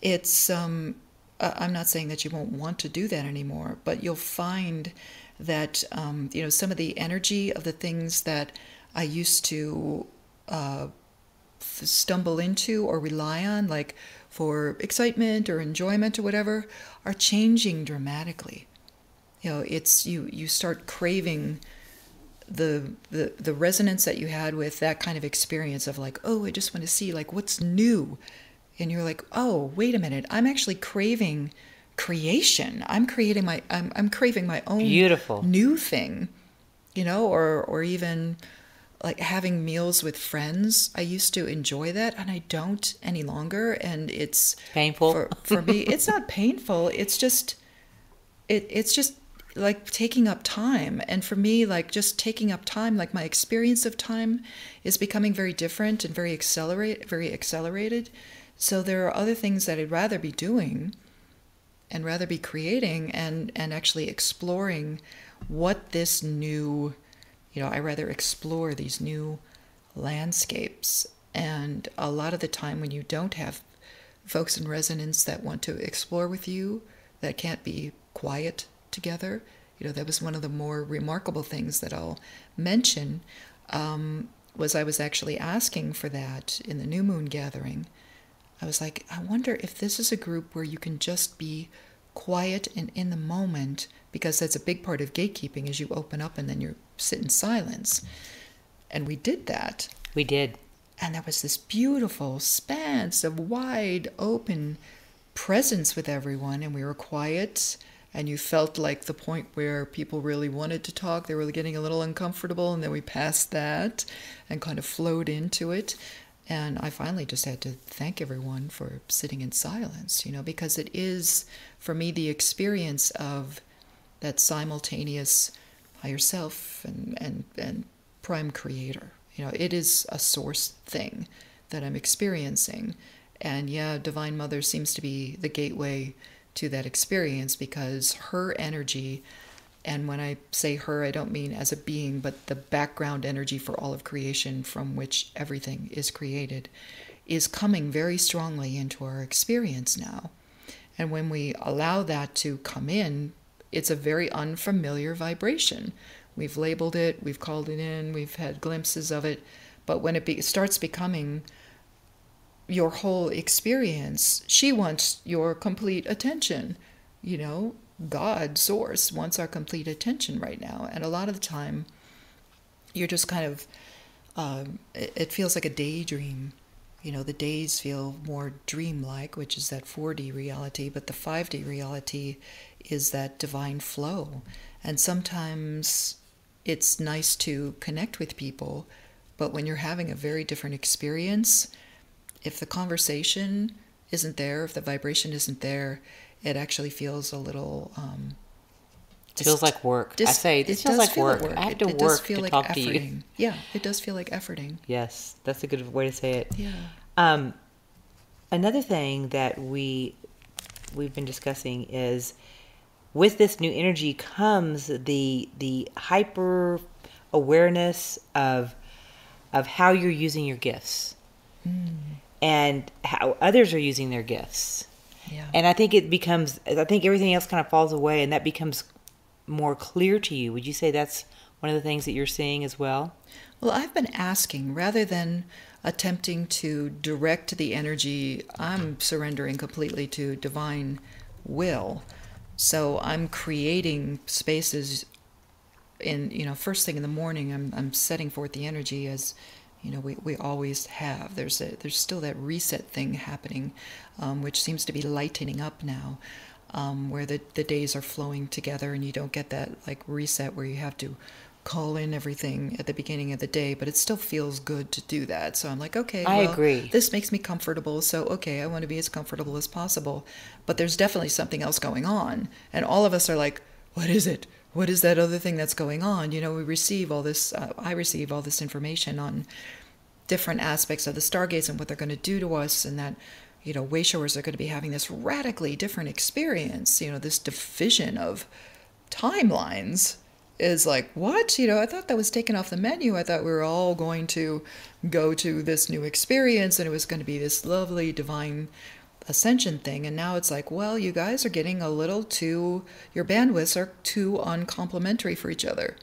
Speaker 2: it's um i'm not saying that you won't want to do that anymore but you'll find that um, you know some of the energy of the things that i used to uh, stumble into or rely on, like for excitement or enjoyment or whatever, are changing dramatically. You know, it's you you start craving the the the resonance that you had with that kind of experience of like, oh, I just want to see like what's new. And you're like, oh, wait a minute, I'm actually craving creation. I'm creating my I'm I'm craving my own
Speaker 1: Beautiful.
Speaker 2: new thing. You know, or or even like having meals with friends. I used to enjoy that and I don't any longer and it's
Speaker 1: Painful.
Speaker 2: for, for me <laughs> it's not painful. It's just it it's just like taking up time and for me like just taking up time like my experience of time is becoming very different and very accelerate very accelerated so there are other things that i'd rather be doing and rather be creating and and actually exploring what this new you know i rather explore these new landscapes. And a lot of the time when you don't have folks in resonance that want to explore with you that can't be quiet together you know that was one of the more remarkable things that i'll mention um, was i was actually asking for that in the new moon gathering. I was like, I wonder if this is a group where you can just be quiet and in the moment, because that's a big part of gatekeeping is you open up and then you sit in silence. And we did that.
Speaker 1: We did.
Speaker 2: And there was this beautiful expanse of wide open presence with everyone, and we were quiet. And you felt like the point where people really wanted to talk, they were getting a little uncomfortable, and then we passed that and kind of flowed into it. And I finally just had to thank everyone for sitting in silence, you know, because it is, for me, the experience of that simultaneous higher self and, and, and prime creator. You know, it is a source thing that I'm experiencing. And yeah, Divine Mother seems to be the gateway to that experience because her energy, and when I say her, I don't mean as a being, but the background energy for all of creation from which everything is created, is coming very strongly into our experience now. And when we allow that to come in, it's a very unfamiliar vibration. We've labeled it, we've called it in, we've had glimpses of it, but when it be, starts becoming your whole experience, she wants your complete attention. You know, God, Source, wants our complete attention right now. And a lot of the time, you're just kind of, um, it, it feels like a daydream. You know, the days feel more dreamlike, which is that 4D reality, but the 5D reality is that divine flow. And sometimes it's nice to connect with people, but when you're having a very different experience, if the conversation isn't there, if the vibration isn't there, it actually feels a little. Um,
Speaker 1: It feels like work. I say this
Speaker 2: it
Speaker 1: feels like work.
Speaker 2: like
Speaker 1: I have to
Speaker 2: it does
Speaker 1: work
Speaker 2: feel
Speaker 1: to
Speaker 2: like
Speaker 1: talk to you.
Speaker 2: Yeah, it does feel like efforting.
Speaker 1: Yes, that's a good way to say it.
Speaker 2: Yeah.
Speaker 1: Um, another thing that we we've been discussing is with this new energy comes the the hyper awareness of of how you're using your gifts mm. and how others are using their gifts. Yeah. And I think it becomes I think everything else kind of falls away and that becomes more clear to you. Would you say that's one of the things that you're seeing as well?
Speaker 2: Well, I've been asking rather than attempting to direct the energy, I'm surrendering completely to divine will. So I'm creating spaces in, you know, first thing in the morning, I'm, I'm setting forth the energy as, you know, we, we always have. There's a, there's still that reset thing happening, um, which seems to be lightening up now, um, where the, the days are flowing together and you don't get that like reset where you have to call in everything at the beginning of the day, but it still feels good to do that. So I'm like, okay,
Speaker 1: I well, agree.
Speaker 2: This makes me comfortable. So, okay, I want to be as comfortable as possible. But there's definitely something else going on. And all of us are like, what is it? What is that other thing that's going on? You know, we receive all this, uh, I receive all this information on different aspects of the stargates and what they're going to do to us, and that, you know, wayshowers are going to be having this radically different experience, you know, this division of timelines is like, what? You know, I thought that was taken off the menu. I thought we were all going to go to this new experience and it was going to be this lovely divine ascension thing. And now it's like, well, you guys are getting a little too, your bandwidths are too uncomplimentary for each other.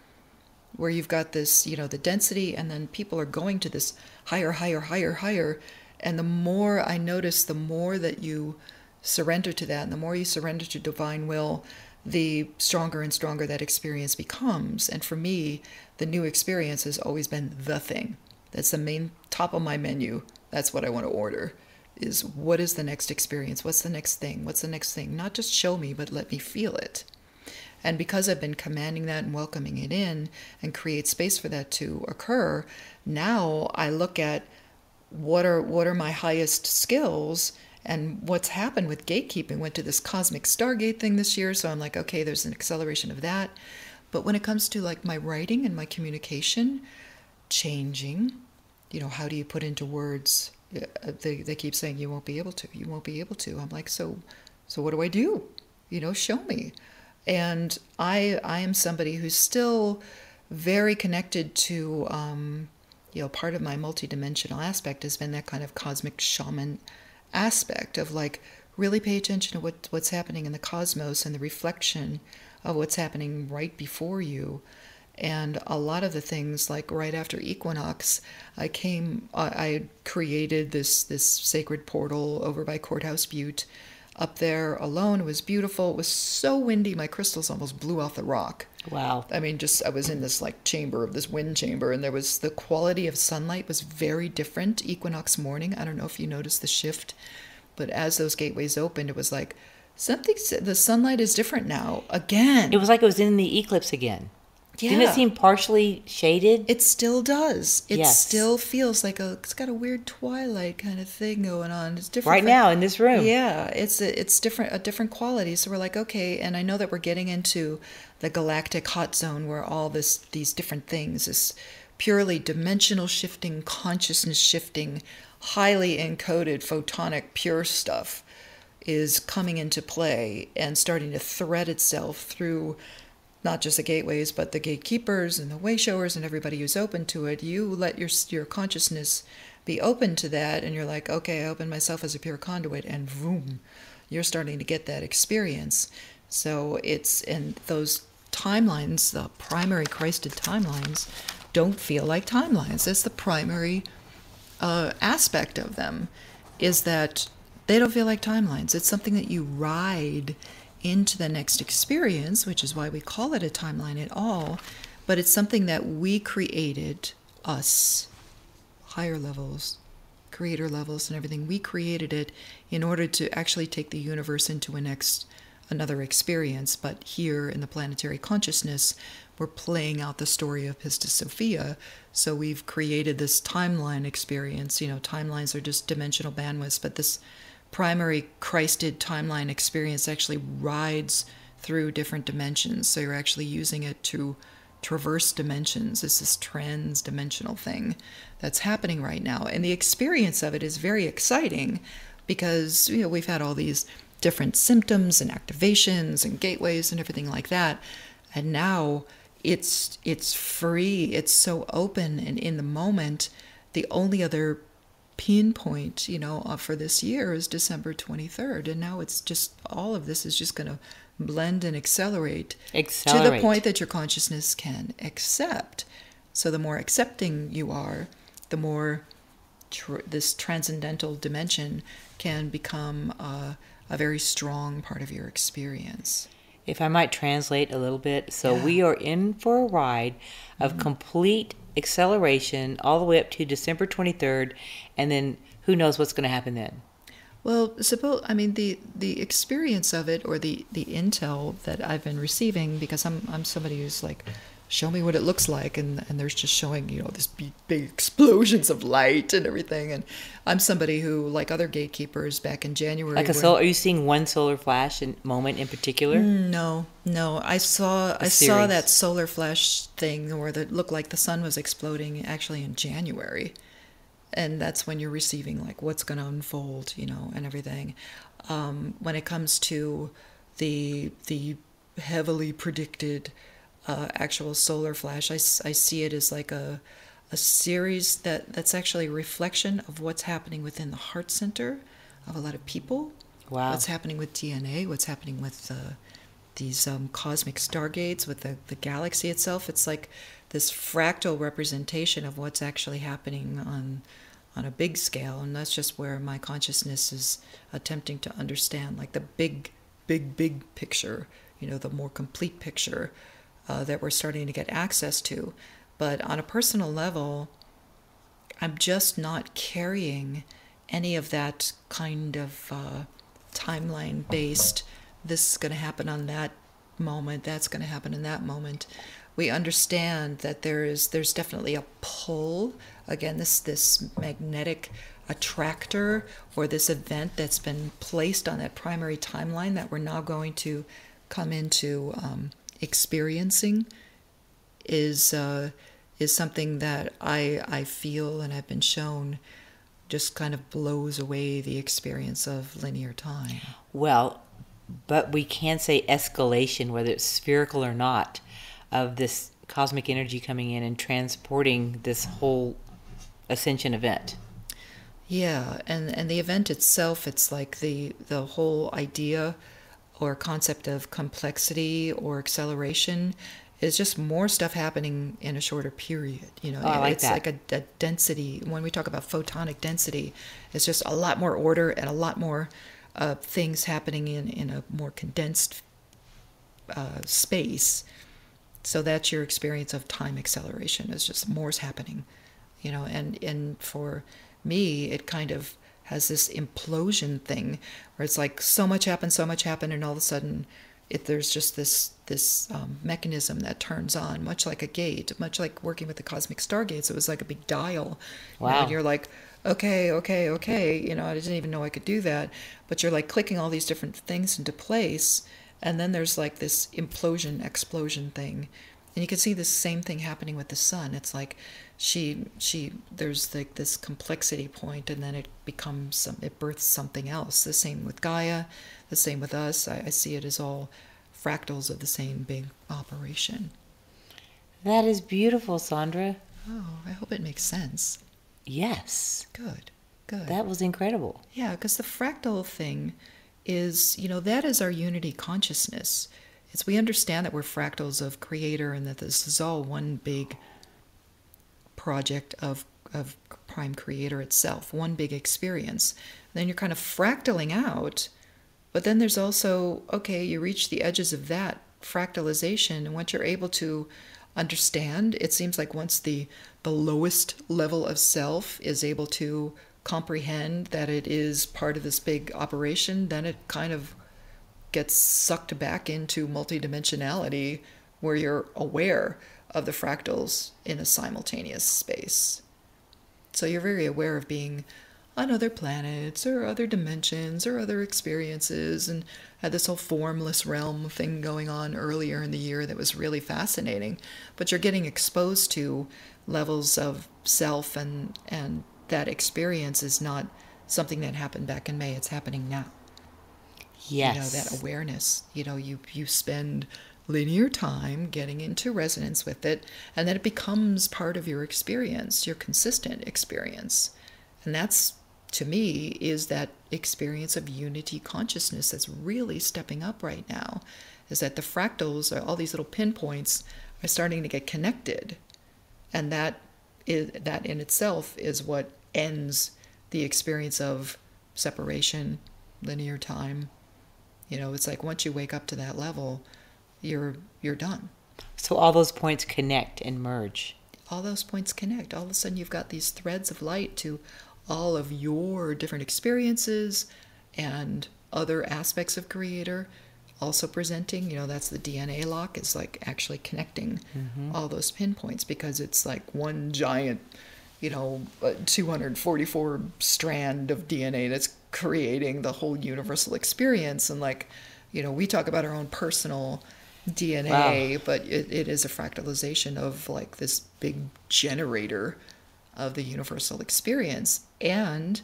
Speaker 2: Where you've got this, you know, the density, and then people are going to this higher, higher, higher, higher. And the more I notice, the more that you surrender to that, and the more you surrender to divine will, the stronger and stronger that experience becomes. And for me, the new experience has always been the thing. That's the main top of my menu. That's what I want to order. Is what is the next experience? What's the next thing? What's the next thing? Not just show me, but let me feel it. And because I've been commanding that and welcoming it in and create space for that to occur, now I look at what are what are my highest skills and what's happened with gatekeeping went to this cosmic stargate thing this year so i'm like okay there's an acceleration of that. But when it comes to like my writing and my communication changing you know how do you put into words uh, they, they keep saying you won't be able to you won't be able to. I'm like so so what do i do? You know show me. And i i am somebody who's still very connected to um, you know part of my multidimensional aspect has been that kind of cosmic shaman aspect of like really pay attention to what, what's happening in the cosmos and the reflection of what's happening right before you. And a lot of the things, like right after equinox, I came, I created this this sacred portal over by Courthouse Butte, up there alone. It was beautiful. It was so windy, my crystals almost blew off the rock.
Speaker 1: Wow.
Speaker 2: I mean, just I was in this like chamber of this wind chamber, and there was the quality of sunlight was very different. Equinox morning. I don't know if you noticed the shift, but as those gateways opened, it was like something. The sunlight is different now. Again,
Speaker 1: it was like it was in the eclipse again. Yeah. Didn't it seem partially shaded?
Speaker 2: It still does. It yes. still feels like a. It's got a weird twilight kind of thing going on. It's different.
Speaker 1: Right now in this room.
Speaker 2: Yeah, it's a, it's different. A different quality. So we're like, okay, and I know that we're getting into the galactic hot zone where all this these different things, this purely dimensional shifting, consciousness shifting, highly encoded photonic pure stuff, is coming into play and starting to thread itself through not just the gateways, but the gatekeepers and the wayshowers and everybody who's open to it. You let your your consciousness be open to that, and you're like, okay, I open myself as a pure conduit, and boom, you're starting to get that experience. So it's in those timelines, the primary Christed timelines, don't feel like timelines. That's the primary uh, aspect of them, is that they don't feel like timelines. It's something that you ride into the next experience, which is why we call it a timeline at all, but it's something that we created, us, higher levels, creator levels and everything. We created it in order to actually take the universe into a next another experience, but here in the planetary consciousness, we're playing out the story of Pistis Sophia. So we've created this timeline experience. You know, timelines are just dimensional bandwidths, but this primary Christed timeline experience actually rides through different dimensions. So you're actually using it to traverse dimensions. It's this trans dimensional thing that's happening right now. And the experience of it is very exciting because you know we've had all these different symptoms and activations and gateways and everything like that. And now it's it's free, it's so open and in the moment. The only other pinpoint, you know, uh, for this year is December 23rd. And now it's just all of this is just going to blend and accelerate,
Speaker 1: Accelerate.
Speaker 2: to the point that your consciousness can accept. So the more accepting you are, the more tr- this transcendental dimension can become uh, a very strong part of your experience.
Speaker 1: If I might translate a little bit, so
Speaker 2: Yeah.
Speaker 1: We are in for a ride of complete acceleration all the way up to December 23rd, and then who knows what's going to happen then.
Speaker 2: Well, suppose I mean the the experience of it or the the intel that I've been receiving because I'm I'm somebody who's like show me what it looks like and and there's just showing you know this big, big explosions of light and everything and I'm somebody who like other gatekeepers back in January
Speaker 1: Like a solar, are you seeing one solar flash in, moment in particular?
Speaker 2: No, no. I saw I saw that solar flash thing where it looked like the sun was exploding actually in January. And that's when you're receiving like what's going to unfold, you know, and everything. Um, when it comes to the the heavily predicted uh, actual solar flash, I, I see it as like a a series that that's actually a reflection of what's happening within the heart center of a lot of people.
Speaker 1: Wow.
Speaker 2: What's happening with DNA? What's happening with uh, these um, cosmic stargates, with the, the galaxy itself? It's like this fractal representation of what's actually happening on on a big scale, and that's just where my consciousness is attempting to understand, like the big, big, big picture. You know, the more complete picture uh, that we're starting to get access to. But on a personal level, I'm just not carrying any of that kind of uh, timeline based, this is going to happen on that moment, that's going to happen in that moment. We understand that there is there's definitely a pull again this this magnetic attractor or this event that's been placed on that primary timeline that we're now going to come into um, experiencing is uh, is something that I I feel and I've been shown just kind of blows away the experience of linear time.
Speaker 1: Well, but we can say escalation, whether it's spherical or not, of this cosmic energy coming in and transporting this whole ascension event.
Speaker 2: Yeah, and and the event itself, it's like the the whole idea or concept of complexity or acceleration is just more stuff happening in a shorter period. You know,
Speaker 1: Oh, like
Speaker 2: it's
Speaker 1: that.
Speaker 2: like a, a density. When we talk about photonic density, it's just a lot more order and a lot more uh, things happening in in a more condensed uh, space. So that's your experience of time acceleration. It's just more's happening, you know. And and for me, it kind of has this implosion thing where it's like so much happened, so much happened, and all of a sudden, it there's just this this um, mechanism that turns on, much like a gate, much like working with the cosmic stargates. It was like a big dial. you know,
Speaker 1: Wow.
Speaker 2: and you're like, okay, okay, okay. You know, I didn't even know I could do that, but you're like clicking all these different things into place and then there's like this implosion explosion thing and you can see the same thing happening with the sun. It's like she she there's like this complexity point and then it becomes some it births something else. The same with gaia the same with us. I, I see it as all fractals of the same big operation.
Speaker 1: That is beautiful, Sandra.
Speaker 2: oh i hope it makes sense.
Speaker 1: Yes,
Speaker 2: good good.
Speaker 1: That was incredible.
Speaker 2: Yeah, because the fractal thing is, you know, that is our unity consciousness. It's we understand that we're fractals of creator and that this is all one big project of of prime creator itself, one big experience. then you're kind of fractaling out, but then there's also okay, you reach the edges of that fractalization and once you're able to understand, it seems like once the the lowest level of self is able to comprehend that it is part of this big operation, then it kind of gets sucked back into multidimensionality where you're aware of the fractals in a simultaneous space. So you're very aware of being on other planets or other dimensions or other experiences and had this whole formless realm thing going on earlier in the year that was really fascinating. But you're getting exposed to levels of self and and that experience is not something that happened back in May. It's happening now. You know,
Speaker 1: Yes.
Speaker 2: that awareness. You know, you you spend linear time getting into resonance with it, and then it becomes part of your experience, your consistent experience. And that's to me is that experience of unity consciousness that's really stepping up right now. Is that the fractals, or all these little pinpoints, are starting to get connected, and that is that in itself is what ends the experience of separation, linear time. You know, it's like once you wake up to that level, you're you're done.
Speaker 1: So all those points connect and merge.
Speaker 2: All those points connect. All of a sudden, you've got these threads of light to all of your different experiences and other aspects of Creator also presenting. You know, that's the DNA lock. It's like actually connecting mm-hmm. all those pinpoints because it's like one giant, you know, uh, 244 strand of DNA that's creating the whole universal experience. And like, you know, we talk about our own personal DNA, but it, it is a fractalization of like this big generator of the universal experience. And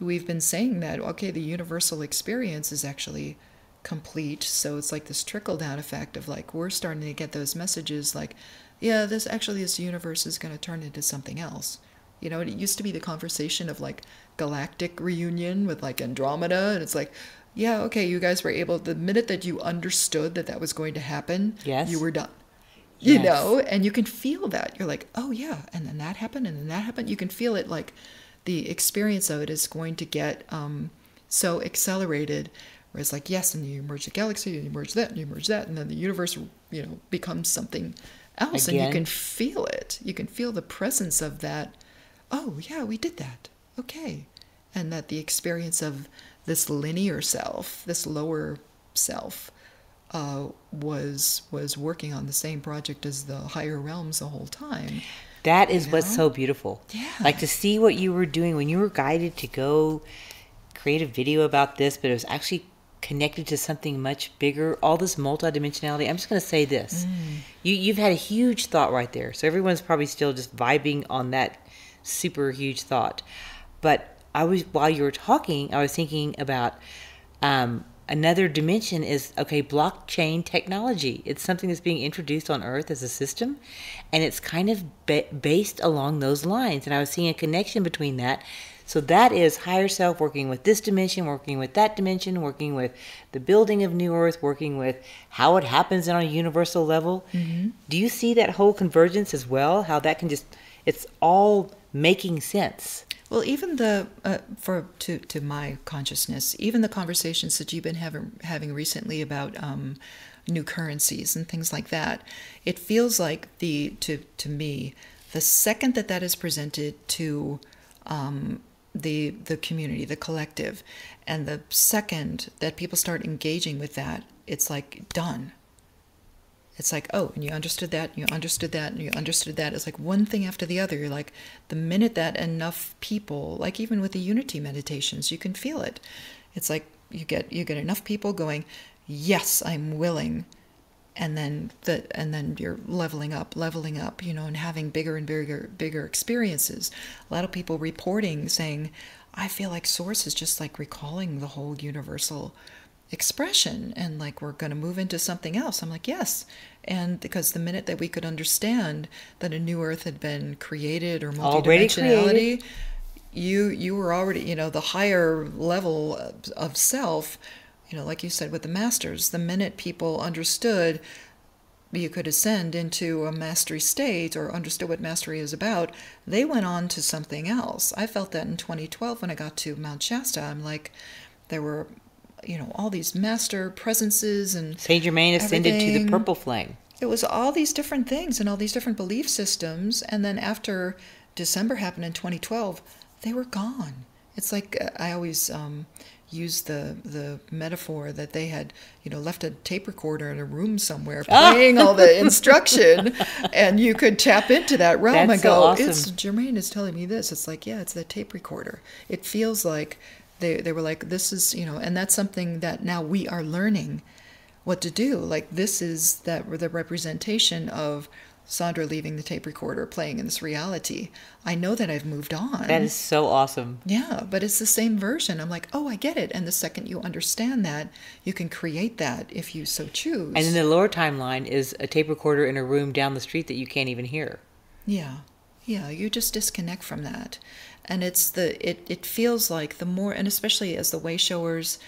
Speaker 2: we've been saying that, okay, the universal experience is actually complete. So it's like this trickle down effect of like, we're starting to get those messages like, yeah, this actually, this universe is going to turn into something else. You know, it used to be the conversation of like galactic reunion with like Andromeda, and it's like, yeah, okay, you guys were able, the minute that you understood that that was going to happen,
Speaker 1: Yes.
Speaker 2: you were done. You
Speaker 1: Yes.
Speaker 2: know, and you can feel that. You're like, oh, yeah, and then that happened, and then that happened. You can feel it like the experience of it is going to get um, so accelerated. Where it's like, yes, and you merge the galaxy, and you merge that, and you merge that, and then the universe, you know, becomes something else, and you can feel it. You can feel the presence of that. Oh, yeah, we did that. Okay, and that the experience of this linear self, this lower self, uh, was was working on the same project as the higher realms the whole time.
Speaker 1: That is what's
Speaker 2: know?
Speaker 1: so beautiful.
Speaker 2: Yeah.
Speaker 1: Like to see what you were doing when you were guided to go create a video about this, but it was actually connected to something much bigger. All this multidimensionality. I'm just going to say this: you you've had a huge thought right there. So everyone's probably still just vibing on that super huge thought. But I was while you were talking, I was thinking about um, another dimension is okay blockchain technology it's something that's being introduced on earth as a system and it's kind of ba- based along those lines and i was seeing a connection between that so that is higher self working with this dimension working with that dimension working with the building of new earth working with how it happens on a universal level. Do you see that whole convergence as well? How that can just it's all making sense.
Speaker 2: Well, even the uh, for to to my consciousness, even the conversations that you've been having having recently about um, new currencies and things like that, it feels like the to to me the second that that is presented to um, the the community, the collective, and the second that people start engaging with that, it's like done. It's like, oh, and you understood that, and you understood that, and you understood that. It's like one thing after the other. You're like, the minute that enough people, like even with the unity meditations, you can feel it. It's like you get you get enough people going, yes, I'm willing, and then the and then you're leveling up, leveling up, you know, and having bigger and bigger bigger experiences. A lot of people reporting saying, I feel like Source is just like recalling the whole universal expression and like we're going to move into something else. I'm like yes. And because the minute that we could understand that a new earth had been created or multidimensionality you you were already you know the higher level of, of self you know like you said with the masters the minute people understood you could ascend into a mastery state or understood what mastery is about, they went on to something else. I felt that in 2012 when I got to Mount Shasta. I'm like, there were, you know, all these master presences and
Speaker 1: saint germain ascended to the purple flame
Speaker 2: it was all these different things and all these different belief systems. And then after December happened in 2012, they were gone. It's like uh, I always um, use the the metaphor that they had, you know, left a tape recorder in a room somewhere ah. playing all the <laughs> instruction, and you could tap into that realm
Speaker 1: That's
Speaker 2: and
Speaker 1: so
Speaker 2: go,
Speaker 1: awesome.
Speaker 2: "Saint Germain is telling me this." It's like, yeah, it's the tape recorder. It feels like they they were like, "This is," you know, and that's something that now we are learning what to do. Like this is that the representation of Sandra leaving the tape recorder, playing in this reality. I know that I've moved on.
Speaker 1: That is so awesome.
Speaker 2: Yeah, but it's the same version. I'm like, oh, I get it. And the second you understand that, you can create that if you so choose.
Speaker 1: And then the lower timeline is a tape recorder in a room down the street that you can't even hear.
Speaker 2: Yeah. Yeah, you just disconnect from that. And it's the it it feels like the more and especially as the way showers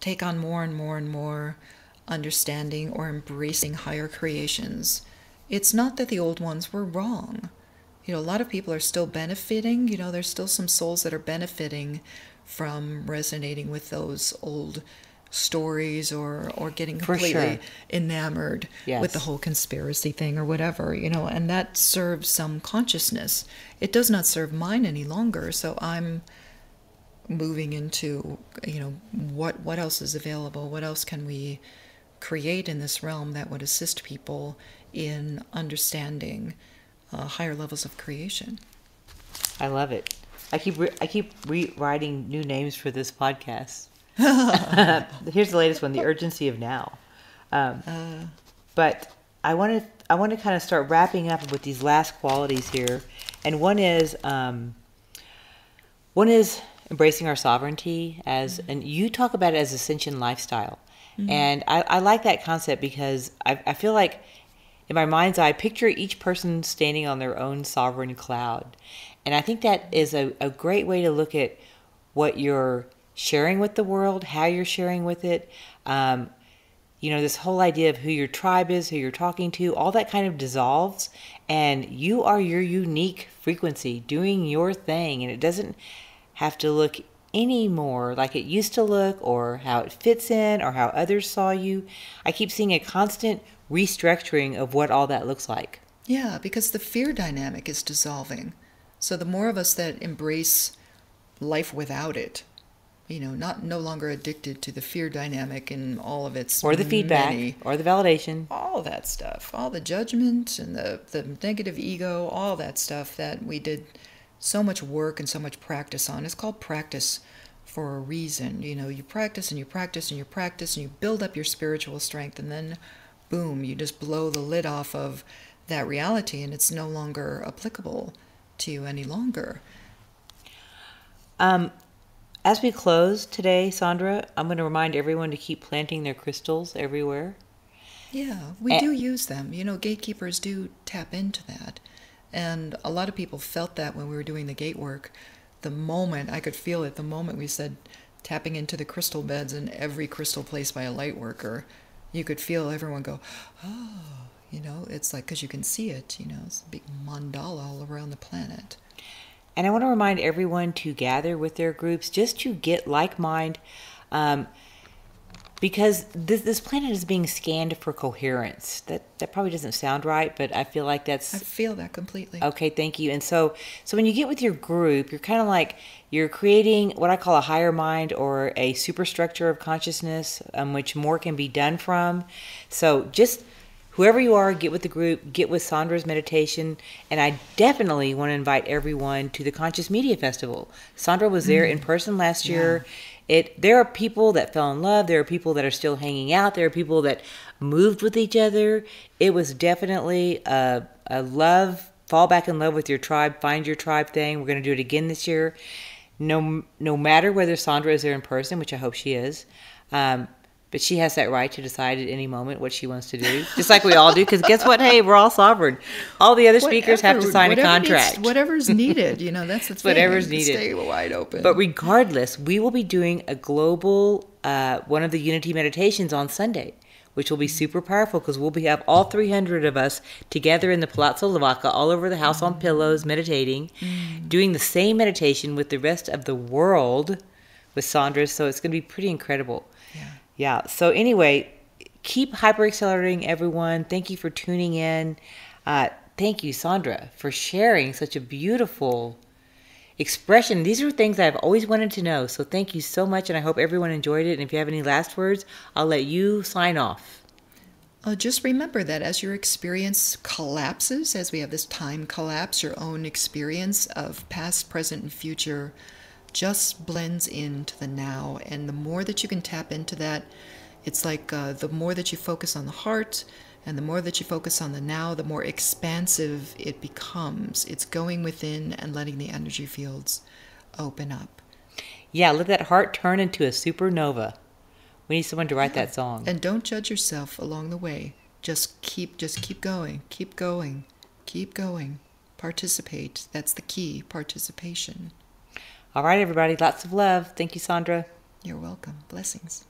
Speaker 2: take on more and more and more understanding or embracing higher creations. It's not that the old ones were wrong. You know, a lot of people are still benefiting. You know, there's still some souls that are benefiting from resonating with those old stories or or getting completely
Speaker 1: sure.
Speaker 2: enamored
Speaker 1: Yes.
Speaker 2: with the whole conspiracy thing or whatever, you know, and that serves some consciousness. It does not serve mine any longer, so I'm moving into, you know, what what else is available? What else can we create in this realm that would assist people in understanding uh, higher levels of creation?
Speaker 1: I love it. I keep re- I keep rewriting new names for this podcast. <laughs> Here's the latest one: the urgency of now. Um, but I want to I want to kind of start wrapping up with these last qualities here, and one is um, one is embracing our sovereignty as, and you talk about it as ascension lifestyle, and I, I like that concept because I, I feel like in my mind's eye, picture each person standing on their own sovereign cloud. And I think that is a, a great way to look at what you're sharing with the world, how you're sharing with it. Um, you know, this whole idea of who your tribe is, who you're talking to, all that kind of dissolves. And you are your unique frequency doing your thing. And it doesn't have to look any more like it used to look or how it fits in or how others saw you. I keep seeing a constant restructuring of what all that looks like.
Speaker 2: Yeah, because the fear dynamic is dissolving. So the more of us that embrace life without it, you know, not no longer addicted to the fear dynamic and all of its
Speaker 1: Or the feedback
Speaker 2: many-
Speaker 1: or the validation.
Speaker 2: all that stuff, all the judgment and the, the negative ego, all that stuff that we did so much work and so much practice on. It's called practice for a reason. You know, you practice and you practice and you practice and you build up your spiritual strength, and then boom, you just blow the lid off of that reality and it's no longer applicable to you any longer.
Speaker 1: Um, as we close today, Sandra, I'm going to remind everyone to keep planting their crystals everywhere.
Speaker 2: Yeah, we
Speaker 1: Eh.
Speaker 2: do use them. You know, gatekeepers do tap into that. And a lot of people felt that when we were doing the gate work. The moment, I could feel it, the moment we said tapping into the crystal beds in every crystal placed by a light worker, you could feel everyone go, oh, you know, it's like, because you can see it, you know, it's a big mandala all around the planet.
Speaker 1: And I want to remind everyone to gather with their groups just to get like mind, um, because this this planet is being scanned for coherence. That that probably doesn't sound right, but I feel like that's
Speaker 2: I feel that completely.
Speaker 1: Okay, thank you. And so, so when you get with your group, you're kind of like you're creating what I call a higher mind or a superstructure of consciousness, um, which more can be done from. So just whoever you are, get with the group, get with Sandra's meditation, and I definitely want to invite everyone to the Conscious Media Festival. Sandra was there in person last year. It there are people that fell in love, there are people that are still hanging out, there are people that moved with each other. It was definitely a, a love, fall back in love with your tribe, find your tribe thing. We're going to do it again this year. No, no matter whether Sandra is there in person, which I hope she is, um, but she has that right to decide at any moment what she wants to do, just like we all do. Because guess what? Hey, we're all sovereign. All the other speakers have to sign a
Speaker 2: whatever
Speaker 1: contract.
Speaker 2: whatever's <laughs> needed, you know, that's the thing.
Speaker 1: Whatever's needed.
Speaker 2: Stay wide open.
Speaker 1: But regardless, we will be doing a global uh, one of the Unity meditations on Sunday, which will be super powerful because we'll be have all 300 of us together in the Palazzo Lavaca, all over the house on pillows, meditating, doing the same meditation with the rest of the world with Sandra. So it's going to be pretty incredible. Yeah. So anyway, keep hyper accelerating, everyone. Thank you for tuning in. Uh, thank you, Sandra, for sharing such a beautiful expression. These are things I've always wanted to know. So thank you so much, and I hope everyone enjoyed it. And if you have any last words, I'll let you sign off.
Speaker 2: Uh, just remember that as your experience collapses, as we have this time collapse, your own experience of past, present, and future just blends into the now. And the more that you can tap into that, it's like uh, the more that you focus on the heart, And the more that you focus on the now, the more expansive it becomes. It's going within and letting the energy fields open up.
Speaker 1: Yeah, let that heart turn into a supernova. We need someone to write that song.
Speaker 2: And don't judge yourself along the way. Just keep just keep going. Keep going. Keep going. Participate. That's the key, participation.
Speaker 1: All right, everybody. Lots of love. Thank you, Sandra.
Speaker 2: You're welcome. Blessings.